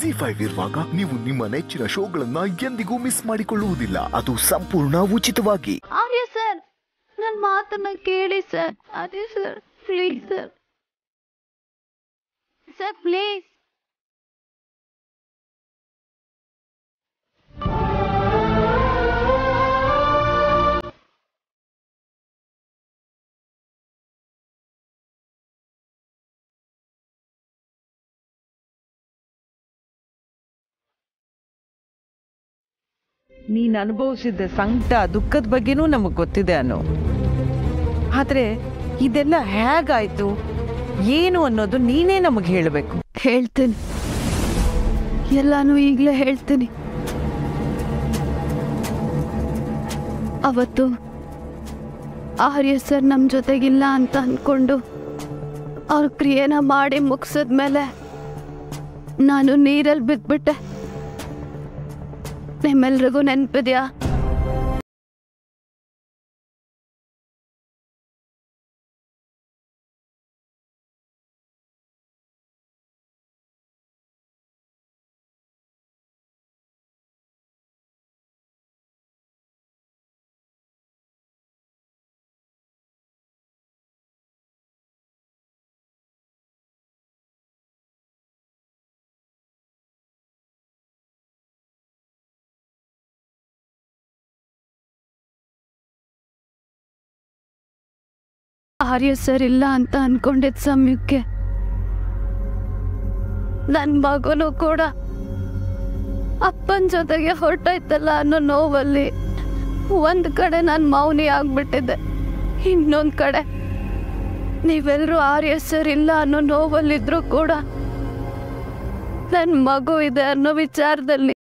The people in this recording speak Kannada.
ಜಿ ಫೈವ್ ಇರುವಾಗ ನೀವು ನಿಮ್ಮ ನೆಚ್ಚಿನ ಶೋಗಳನ್ನ ಎಂದಿಗೂ ಮಿಸ್ ಮಾಡಿಕೊಳ್ಳುವುದಿಲ್ಲ. ಅದು ಸಂಪೂರ್ಣ ಉಚಿತವಾಗಿ. ಆರ್ಯ ಸರ್ ನನ್ನ ಮಾತನ್ನ ಕೇಳಿ ಸರ್. ಅದೇ sir, please sir. Sir, please. ನೀನು ಅನುಭವಿಸಿದ ಸಂಕಟ, ದುಃಖದ ಬಗ್ಗೆನೂ ನಮಗೆ ಗೊತ್ತಿದೆ ಅನ್ನೋ ಆದರೆ ಇದೆಲ್ಲ ಹೇಗಾಯ್ತು? ಏನು ಅನ್ನೋದು ನೀನೇ ನಮಗೆ ಹೇಳಬೇಕು. ಹೇಳ್ತೀನಿ. ಎಲ್ಲಾನು ಈಗಲೇ ಹೇಳ್ತೀನಿ. ಅವತ್ತು ಆರ್ಯ ಸರ್ ನಮ್ಮ ಜೊತೆಗಿಲ್ಲ ಅಂತ ಅಂದ್ಕೊಂಡು ಅವ್ರ ಕ್ರಿಯೆನ ಮಾಡಿ ಮುಗಿಸಿದ್ಮೇಲೆ ನಾನು ನೀರಲ್ಲಿ अपने मिल रघुनन पे दिया। ಆರ್ಯ ಸರ್ ಇಲ್ಲ ಅಂತ ಅನ್ಕೊಂಡಿದ್ ಸಮಯಕ್ಕೆ ನನ್ನ ಮಗನು ಕೂಡ ಅಪ್ಪನ ಜೊತೆಗೆ ಹೊರಟೈತಲ್ಲ ಅನ್ನೋ ನೋವಲ್ಲಿ ಒಂದು ಕಡೆ ನಾನು ಮೌನಿ ಆಗ್ಬಿಟ್ಟಿದ್ದೆ ಇನ್ನೊಂದು ಕಡೆ ನೀವೆಲ್ಲರೂ ಆರ್ಯ ಸರ್ ಇಲ್ಲ ಅನ್ನೋ ನೋವಲ್ಲಿದ್ರು ಕೂಡ ನನ್ನ ಮಗು ಇದೆ ಅನ್ನೋ ವಿಚಾರದಲ್ಲಿ